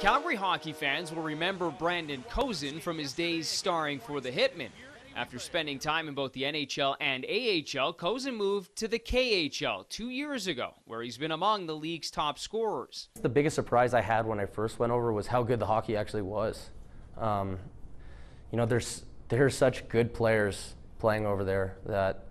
Calgary hockey fans will remember Brandon Kozun from his days starring for the Hitmen. After spending time in both the NHL and AHL, Kozun moved to the KHL two years ago, where he's been among the league's top scorers. The biggest surprise I had when I first went over was how good the hockey actually was. Um, you know, there's there's such good players playing over there that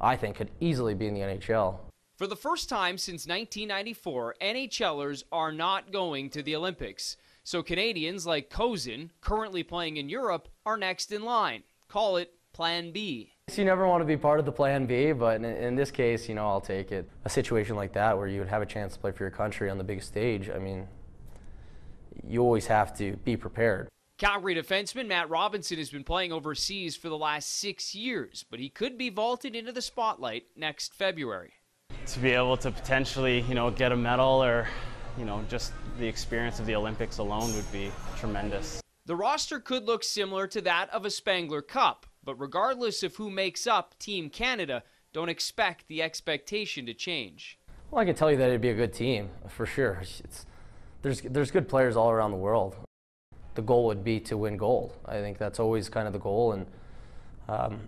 I think could easily be in the NHL. For the first time since 1994, NHLers are not going to the Olympics. So Canadians like Kozun, currently playing in Europe, are next in line. Call it Plan B. You never want to be part of the Plan B, but in, in this case, you know, I'll take it. A situation like that where you would have a chance to play for your country on the biggest stage, I mean, you always have to be prepared. Calgary defenseman Mat Robinson has been playing overseas for the last six years, but he could be vaulted into the spotlight next February to be able to potentially, you know, get a medal or, you know, just the experience of the Olympics alone would be tremendous. The roster could look similar to that of a Spengler Cup, but regardless of who makes up Team Canada, don't expect the expectation to change. Well, I can tell you that it'd be a good team for sure. It's, there's there's good players all around the world. The goal would be to win gold. I think that's always kind of the goal, and um,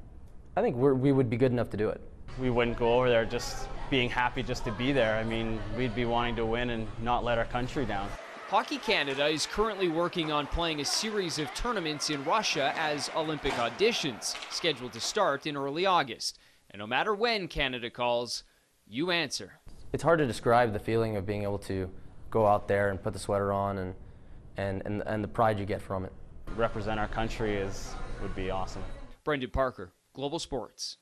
I think we would be good enough to do it. We wouldn't go over there just being happy just to be there. I mean, we'd be wanting to win and not let our country down. Hockey Canada is currently working on playing a series of tournaments in Russia as Olympic auditions, scheduled to start in early August. And no matter when Canada calls, you answer. It's hard to describe the feeling of being able to go out there and put the sweater on and, and, and, and the pride you get from it. Represent our country is, would be awesome. Brendan Parker, Global Sports.